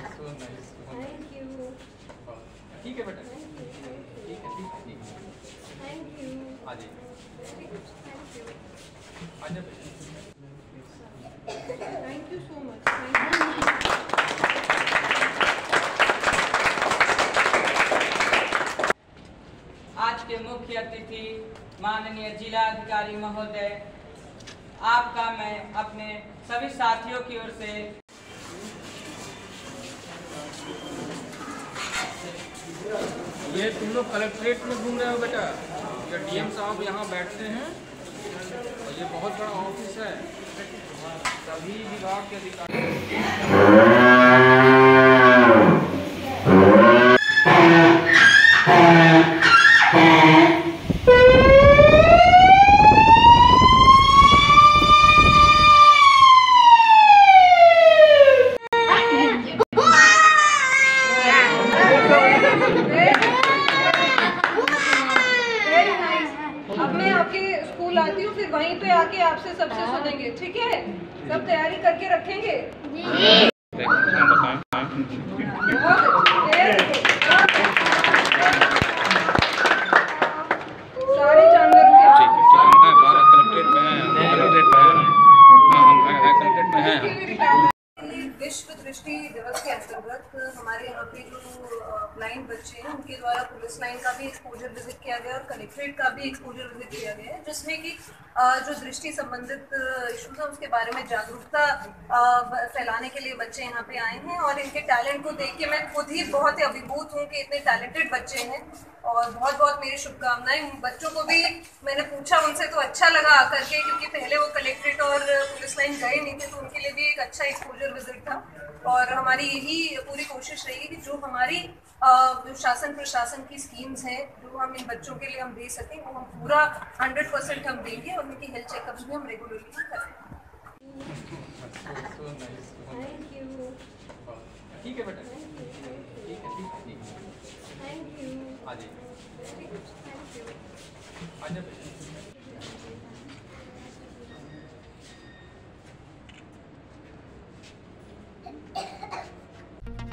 Thank you ठीक है बेटा ठीक है ठीक है ठीक है थैंक यू आ जाइए वेरी गुड थैंक यू आ जाइए बेटा thank you so much thank you आज के मुख्य अतिथि, माननीय जिला अधिकारी महोदय, आपका मैं अपने सभी साथियों की ओर से ये तुम लोग कलेक्ट्रेट में घूम रहे हो बेटा? ये डीएम साहब यहाँ बैठते हैं? और ये बहुत बड़ा ऑफ़िस है। सभी विभाग के अधिकारी हूँ वहीं पे आके आपसे सबसे सुनेंगे ठीक है? सब तैयारी करके रखेंगे. सारे जानवरों के हैं विश्व दृष्टि दिवस के अंतर्गत हमारे यहाँ पे जो ब्लाइंड बच्चे हैं उनके द्वारा पुलिस लाइन का भी एक्सपोजर विज़िट किया गया और कलेक्ट्रेट का भी एक्सपोजर विज़िट किया गया है जिसमें कि जो दृष्टि संबंधित इशूज है उसके बारे में जागरूकता फैलाने के लिए बच्चे यहाँ पे आए हैं और इनके टैलेंट को देख के मैं खुद ही बहुत ही अभिभूत हूँ कि इतने टैलेंटेड बच्चे हैं और बहुत बहुत मेरी शुभकामनाएँ बच्चों को भी मैंने पूछा उनसे तो अच्छा लगा आकर के क्योंकि पहले वो कलेक्ट्रेट और पुलिस लाइन गए नहीं थे तो उनके लिए भी एक अच्छा एक्सपोजर विज़िट था और हमारी यही पूरी कोशिश रहेगी कि जो हमारी अ, जो शासन प्रशासन की स्कीम्स हैं जो हम इन बच्चों के लिए हम दे सकें वो हम पूरा हंड्रेड परसेंट हम देंगे और उनकी हेल्थ चेकअप्स भी हम रेगुलरली करें। थैंक यू ठीक है बेटा। ठीक है ठीक है ठीक थैंक यू आ जाइए। थैंक यू आ जाइए।